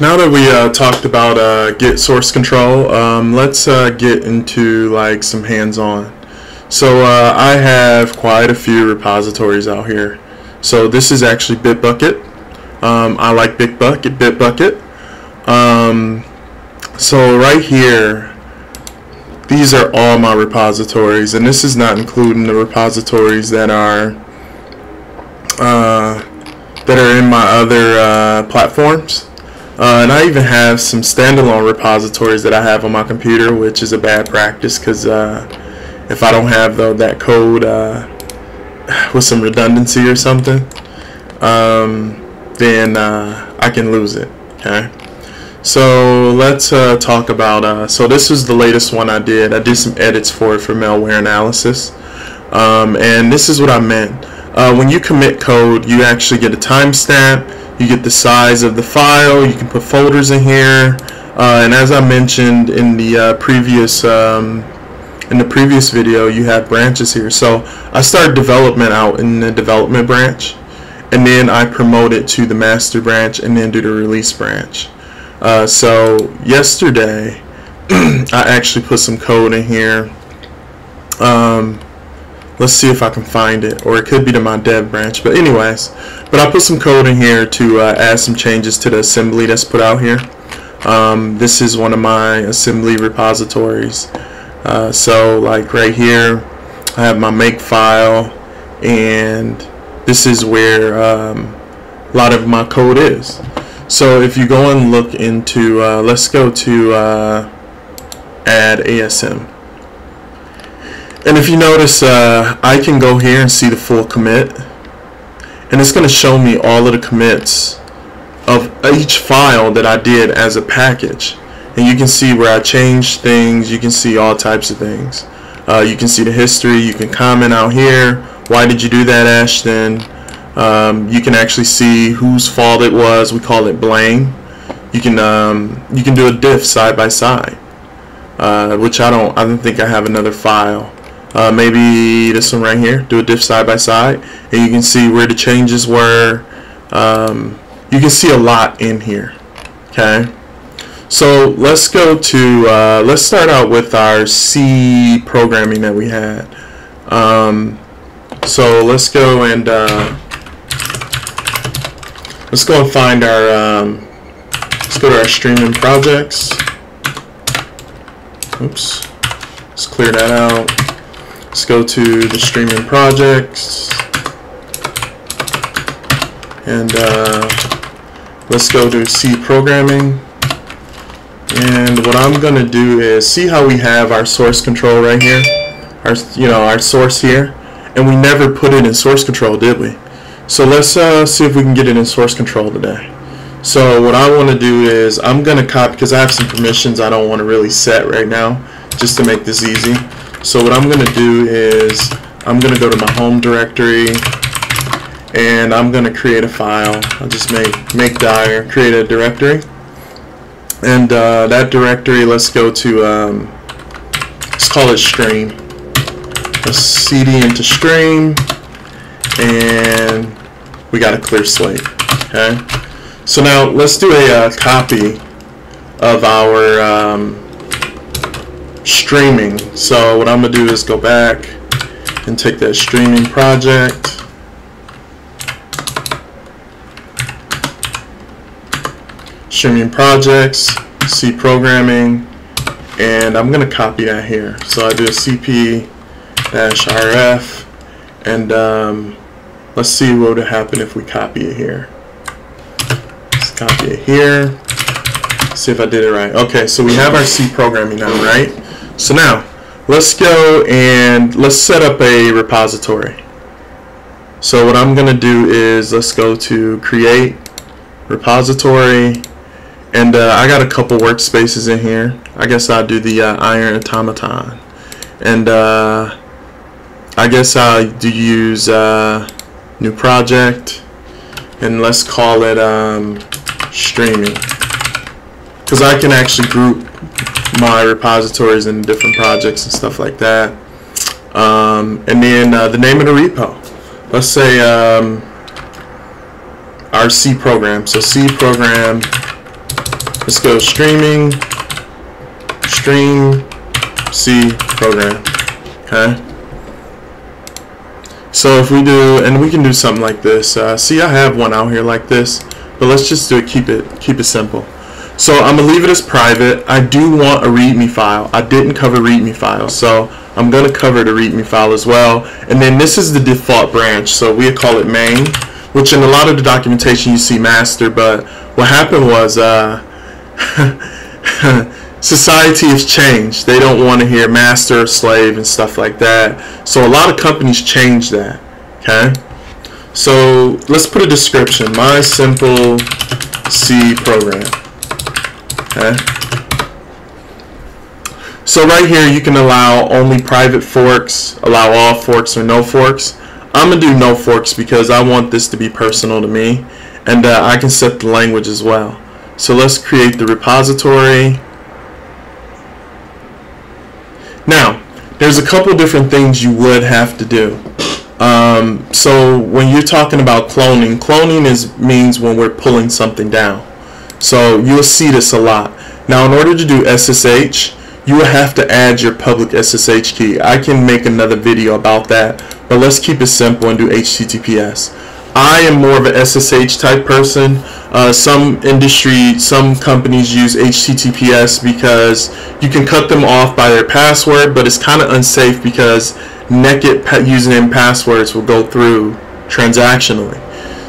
Now that we uh, talked about uh, Git source control, um, let's uh, get into like some hands-on. So uh, I have quite a few repositories out here. So this is actually Bitbucket. Um, I like Bitbucket. Bitbucket. Um, so right here, these are all my repositories, and this is not including the repositories that are uh, that are in my other uh, platforms. Uh, and I even have some standalone repositories that I have on my computer, which is a bad practice because uh, if I don't have though that code uh, with some redundancy or something, um, then uh, I can lose it. Okay. So let's uh, talk about. Uh, so this is the latest one I did. I did some edits for it for malware analysis, um, and this is what I meant. when you commit code, you actually get a timestamp you get the size of the file you can put folders in here uh, and as I mentioned in the uh, previous um, in the previous video you have branches here. So I start development out in the development branch and then I promote it to the master branch and then do the release branch. Uh, so yesterday I actually put some code in here. Um, let's see if I can find it or it could be to my dev branch but anyways. But I'll put some code in here to uh, add some changes to the assembly that's put out here. Um, this is one of my assembly repositories. Uh, so like right here I have my make file and this is where um, a lot of my code is. So if you go and look into uh, let's go to uh, add ASM and if you notice, uh, I can go here and see the full commit. And it's going to show me all of the commits of each file that I did as a package. And you can see where I changed things. You can see all types of things. Uh, you can see the history. You can comment out here. Why did you do that, Ashton? Um, you can actually see whose fault it was. We call it blame. You can um, you can do a diff side by side, uh, which I don't I don't think I have another file uh, maybe this one right here. Do a diff side by side. And you can see where the changes were. Um, you can see a lot in here. Okay? So let's go to uh, let's start out with our C programming that we had. Um, so let's go and uh, let's go and find our um, let's go to our streaming projects. Oops. Let's clear that out Let's go to the streaming projects. And uh, let's go to C programming. And what I'm gonna do is see how we have our source control right here? Our you know our source here? And we never put it in source control did we? So let's uh, see if we can get it in source control today. So what I want to do is I'm gonna copy because I have some permissions I don't want to really set right now just to make this easy so what I'm going to do is I'm going to go to my home directory and I'm going to create a file. I'll just make make dir, create a directory. And uh, that directory, let's go to, um, let's call it stream. Let's cd into stream and we got a clear slate. Okay. So now let's do a uh, copy of our um, streaming. So what I'm to do is go back and take that streaming project. Streaming projects, C programming, and I'm to copy that here. So I do a cp-rf, and um, let's see what would happen if we copy it here. Let's copy it here. See if I did it right. Okay, so we have our C programming now, right? So now, let's go and let's set up a repository. So what I'm going to do is let's go to create repository and uh, I got a couple workspaces in here. I guess I'll do the uh, iron automaton and uh, I guess I'll do use uh, new project and let's call it um, streaming because I can actually group my repositories and different projects and stuff like that. Um, and then uh, the name of the repo. Let's say um, our C program. So C program let's go streaming stream C program. Okay. So if we do, and we can do something like this. Uh, see, I have one out here like this, but let's just do it. Keep it, keep it simple. So I'm gonna leave it as private. I do want a README file. I didn't cover README file, so I'm gonna cover the README file as well. And then this is the default branch, so we call it main, which in a lot of the documentation you see master, but what happened was uh, society has changed. They don't want to hear master slave and stuff like that. So a lot of companies change that. Okay. So let's put a description. My simple C program. Okay. So right here you can allow only private forks, allow all forks or no forks. I'm gonna do no forks because I want this to be personal to me and uh, I can set the language as well. So let's create the repository. Now, there's a couple different things you would have to do. Um, so when you're talking about cloning, cloning is means when we're pulling something down. So you'll see this a lot. Now in order to do SSH, you will have to add your public SSH key. I can make another video about that, but let's keep it simple and do HTTPS. I am more of an SSH type person. Uh, some industry, some companies use HTTPS because you can cut them off by their password, but it's kind of unsafe because naked username passwords will go through transactionally.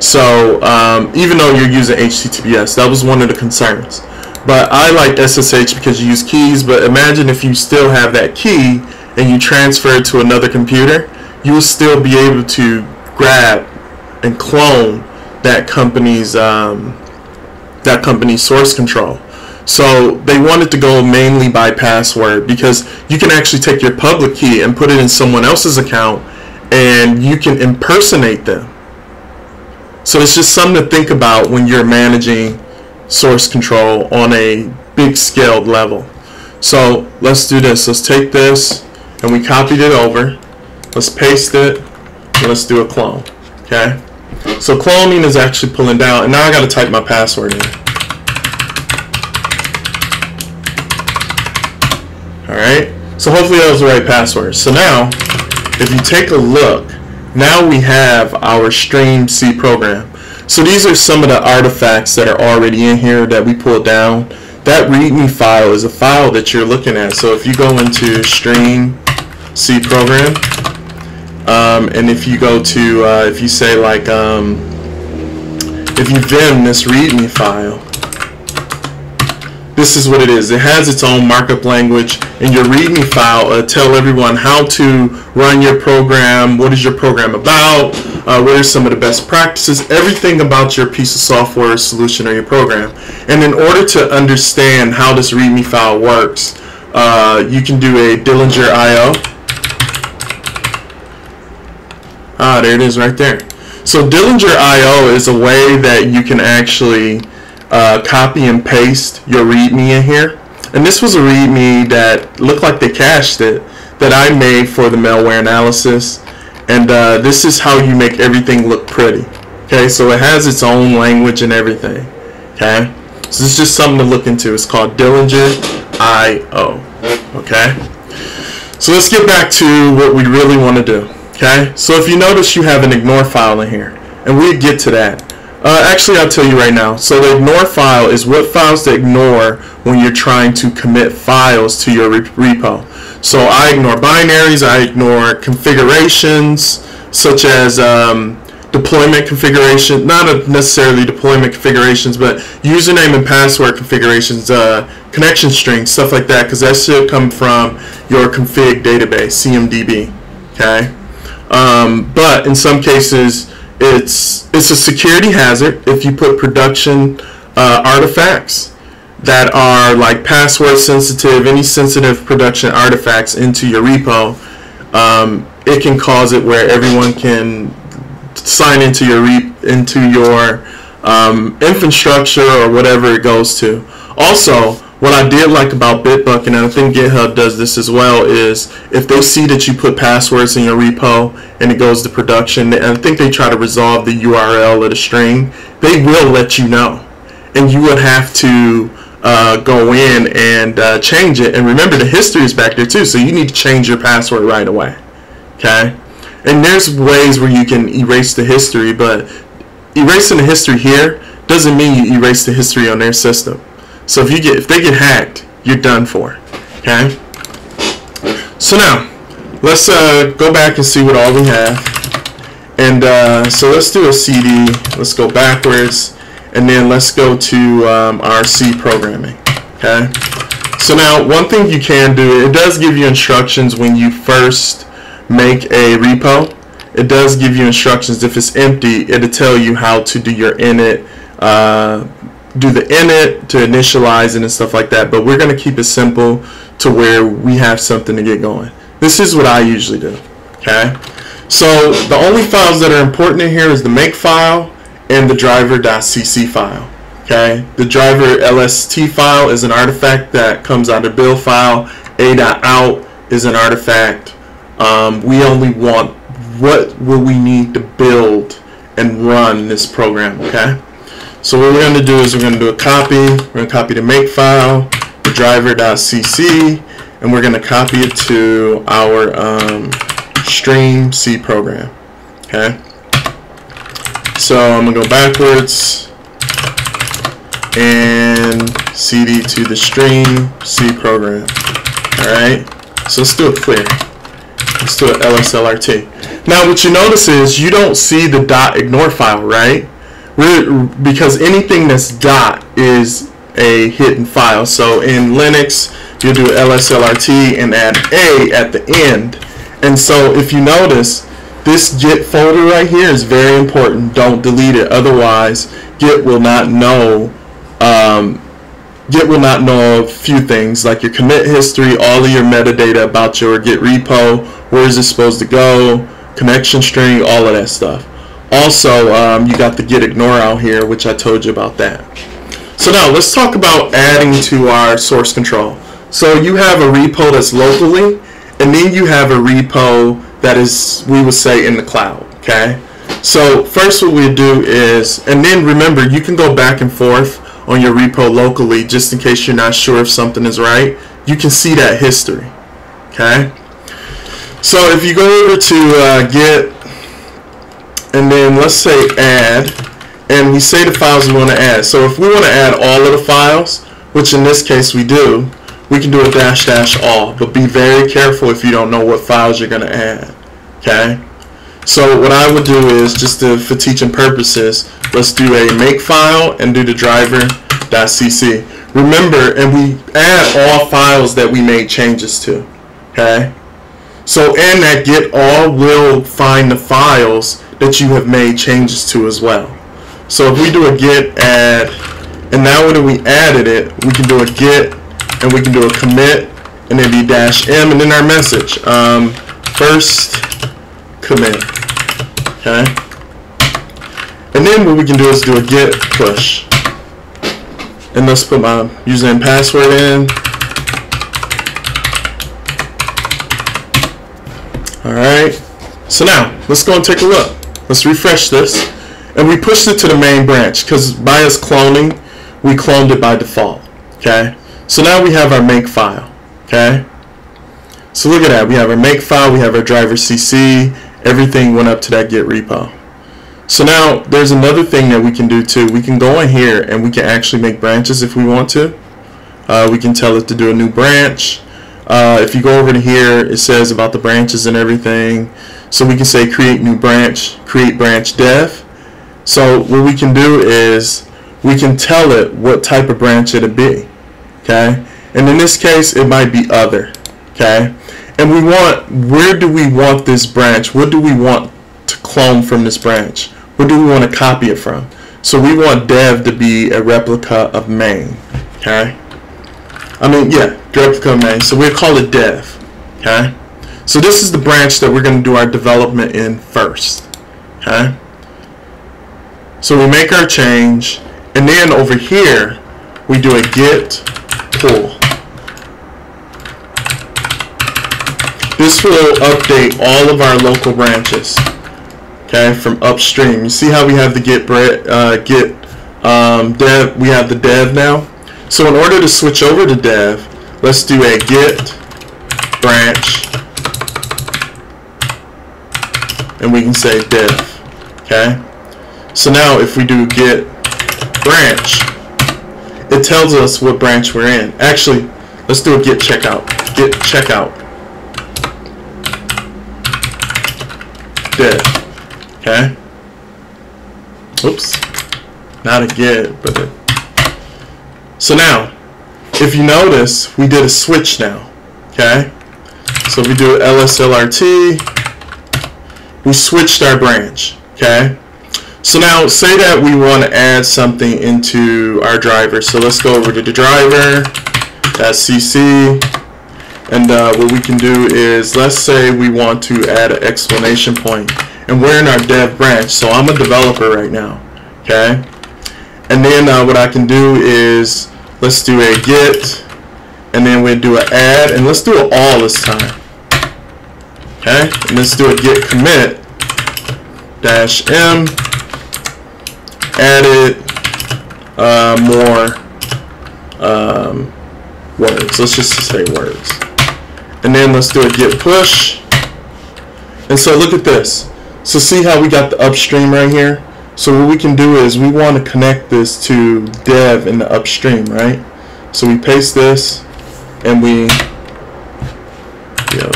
So um, even though you're using HTTPS, that was one of the concerns. But I like SSH because you use keys, but imagine if you still have that key and you transfer it to another computer, you will still be able to grab and clone that company's um, that company's source control. So they wanted to go mainly by password because you can actually take your public key and put it in someone else's account and you can impersonate them. So it's just something to think about when you're managing source control on a big scaled level. So let's do this. Let's take this and we copied it over. Let's paste it. let's do a clone. Okay. So cloning is actually pulling down, and now I got to type my password in. Alright, so hopefully that was the right password. So now, if you take a look, now we have our stream C program. So these are some of the artifacts that are already in here that we pulled down. That README file is a file that you're looking at. So if you go into stream C program, um, and if you go to, uh, if you say like, um, if you vim this README file, this is what it is. It has its own markup language. In your README file, uh, tell everyone how to run your program, what is your program about, uh, what are some of the best practices, everything about your piece of software solution or your program. And in order to understand how this README file works, uh, you can do a Dillinger IO Ah, there it is right there. So Dillinger IO is a way that you can actually uh, copy and paste your README in here. And this was a README that looked like they cached it that I made for the malware analysis. And uh, this is how you make everything look pretty. Okay, so it has its own language and everything. Okay, so this is just something to look into. It's called Dillinger IO. Okay, so let's get back to what we really want to do. Okay, so if you notice you have an ignore file in here, and we get to that. Uh, actually, I'll tell you right now. So the ignore file is what files to ignore when you're trying to commit files to your repo. So I ignore binaries, I ignore configurations, such as um, deployment configuration, not necessarily deployment configurations, but username and password configurations, uh, connection strings, stuff like that, because that should come from your config database, CMDB. Okay. Um, but in some cases, it's it's a security hazard if you put production uh, artifacts that are like password sensitive, any sensitive production artifacts into your repo. Um, it can cause it where everyone can sign into your re- into your um, infrastructure or whatever it goes to. Also, what I did like about Bitbucket, and I think GitHub does this as well, is if they see that you put passwords in your repo and it goes to production, and I think they try to resolve the URL of the string, they will let you know. And you would have to uh, go in and uh, change it. And remember, the history is back there too, so you need to change your password right away. Okay? And there's ways where you can erase the history, but erasing the history here doesn't mean you erase the history on their system. So if you get if they get hacked, you're done for. Okay? So now, let's uh, go back and see what all we have. And uh, so let's do a CD. Let's go backwards and then let's go to um, our C programming okay so now one thing you can do it does give you instructions when you first make a repo it does give you instructions if it's empty it'll tell you how to do your init uh, do the init to initialize it and stuff like that but we're going to keep it simple to where we have something to get going this is what I usually do okay so the only files that are important in here is the make file and the driver.cc file. Okay, the driver LST file is an artifact that comes out of build file. A.out is an artifact. Um, we only want what will we need to build and run this program. Okay, so what we're going to do is we're going to do a copy. We're going to copy the make file, the driver.cc, and we're going to copy it to our um, stream C program. Okay. So I'm going to go backwards and CD to the stream C program. Alright, so let's do it clear. Let's do it LSLRT. Now what you notice is you don't see the dot ignore file, right? Because anything that's dot is a hidden file. So in Linux, you do LSLRT and add A at the end. And so if you notice, this Git folder right here is very important. Don't delete it. Otherwise, Git will not know. Um, Git will not know a few things like your commit history, all of your metadata about your Git repo, where is it supposed to go, connection string, all of that stuff. Also, um, you got the git ignore out here, which I told you about that. So now let's talk about adding to our source control. So you have a repo that's locally, and then you have a repo that is, we would say, in the cloud. Okay. So first what we do is, and then remember, you can go back and forth on your repo locally just in case you're not sure if something is right. You can see that history. Okay. So if you go over to uh, and then let's say add, and we say the files we want to add. So if we want to add all of the files, which in this case we do, we can do a dash dash all, but be very careful if you don't know what files you're going to add. Okay? So what I would do is, just to, for teaching purposes, let's do a make file and do the driver.cc. Remember, and we add all files that we made changes to. Okay? So in that git all will find the files that you have made changes to as well. So if we do a git add, and now when we added it, we can do a git and we can do a commit and then be dash m and then our message um, first commit okay? And then what we can do is do a git push. And let's put my username password in. Alright so now let's go and take a look let's refresh this and we pushed it to the main branch because by us cloning we cloned it by default okay so now we have our make file, okay? So look at that. We have our make file, we have our driver CC, everything went up to that git repo. So now there's another thing that we can do too. We can go in here and we can actually make branches if we want to. Uh, we can tell it to do a new branch. Uh, if you go over to here, it says about the branches and everything. So we can say create new branch, create branch dev. So what we can do is we can tell it what type of branch it'll be okay? And in this case it might be other okay? And we want where do we want this branch? What do we want to clone from this branch? Where do we want to copy it from? So we want dev to be a replica of main okay? I mean yeah replica of main. So we'll call it dev okay so this is the branch that we're going to do our development in first okay so we make our change and then over here we do a git pull. This will update all of our local branches. Okay, from upstream. You see how we have the git uh, git um, dev. We have the dev now. So in order to switch over to dev, let's do a git branch and we can say dev. Okay? So now if we do git branch, it tells us what branch we're in. Actually, let's do a git checkout. Git checkout. Dev. Okay? Oops. Not a git, but a so now, if you notice, we did a switch now, okay? So if we do lslrt, we switched our branch, okay? So now, say that we want to add something into our driver. So let's go over to the driver, that's CC, and uh, what we can do is, let's say we want to add an explanation point, and we're in our dev branch, so I'm a developer right now, okay? And then uh, what I can do is, let's do a git, and then we do an add, and let's do it all this time. Okay, and let's do a git commit dash m added uh, more um, words. Let's just say words. And then let's do a git push. And so look at this. So see how we got the upstream right here? So what we can do is we want to connect this to dev in the upstream, right? So we paste this and we yo,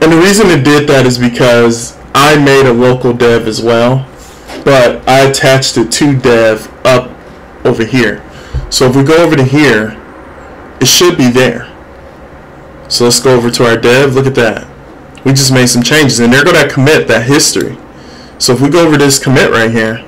And the reason it did that is because I made a local dev as well, but I attached it to dev up over here. So if we go over to here, it should be there. So let's go over to our dev. Look at that we just made some changes and they're going to commit that history. So if we go over this commit right here,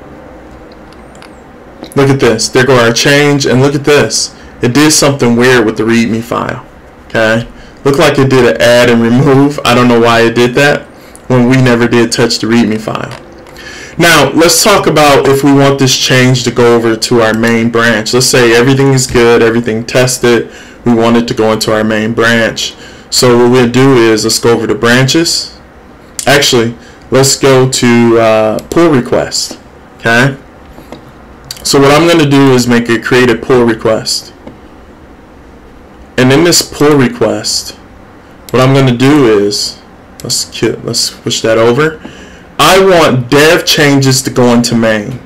look at this. There go our change and look at this. It did something weird with the readme file. Okay, Looked like it did an add and remove. I don't know why it did that when we never did touch the readme file. Now, let's talk about if we want this change to go over to our main branch. Let's say everything is good, everything tested, we want it to go into our main branch. So what we'll do is let's go over to branches. Actually, let's go to uh, pull request. Okay. So what I'm going to do is make a create a pull request. And in this pull request, what I'm going to do is let's let's push that over. I want dev changes to go into main,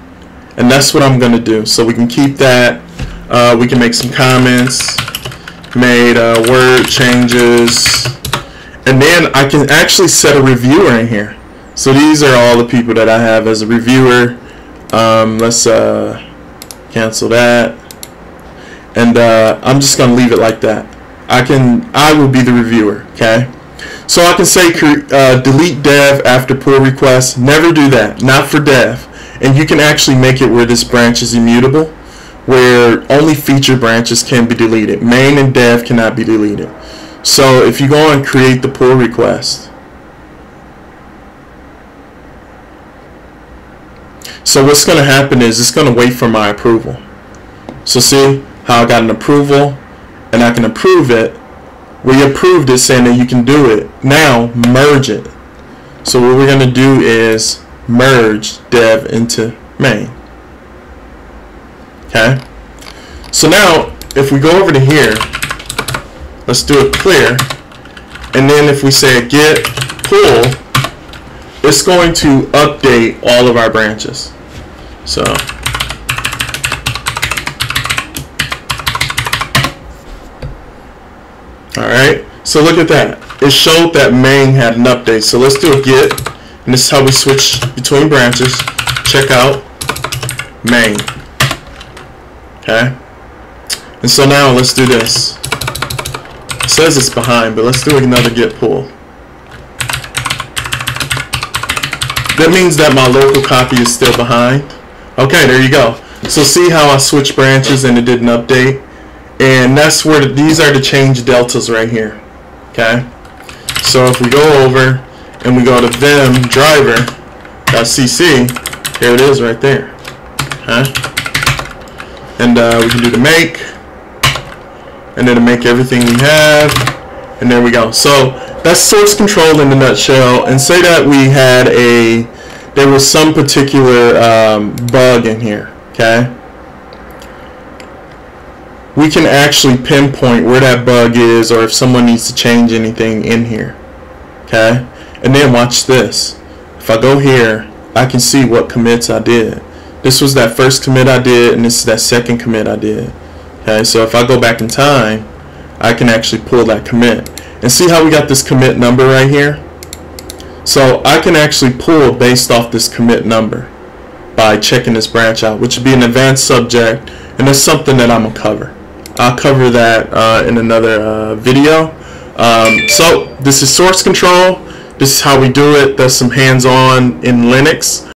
and that's what I'm going to do. So we can keep that. Uh, we can make some comments made uh, word changes and then I can actually set a reviewer in here so these are all the people that I have as a reviewer um, let's uh, cancel that and uh, I'm just gonna leave it like that. I can I will be the reviewer okay? So I can say uh, delete dev after pull request. Never do that. Not for dev. And you can actually make it where this branch is immutable where only feature branches can be deleted. Main and dev cannot be deleted. So if you go and create the pull request, so what's going to happen is it's going to wait for my approval. So see how I got an approval and I can approve it. We approved it saying that you can do it. Now merge it. So what we're going to do is merge dev into main. Okay? So now, if we go over to here, let's do it clear, and then if we say git pull, it's going to update all of our branches. So, so look at that. It showed that main had an update. So let's do a git, and this is how we switch between branches. Check out main. Okay? And so now let's do this. It says it's behind, but let's do another git pull. That means that my local copy is still behind. Okay, there you go. So see how I switched branches and it didn't update? And that's where the, these are the change deltas right here. Okay? So if we go over and we go to them driver.cc, here it is right there. Okay? and uh, we can do the make and then make everything we have and there we go so that's source control in a nutshell and say that we had a there was some particular um, bug in here, okay? We can actually pinpoint where that bug is or if someone needs to change anything in here, okay? And then watch this. If I go here, I can see what commits I did. This was that first commit I did and this is that second commit I did. Okay, so if I go back in time, I can actually pull that commit. And see how we got this commit number right here? So I can actually pull based off this commit number by checking this branch out, which would be an advanced subject, and that's something that I'm going to cover. I'll cover that uh, in another uh, video. Um, so this is source control. This is how we do it. There's some hands-on in Linux.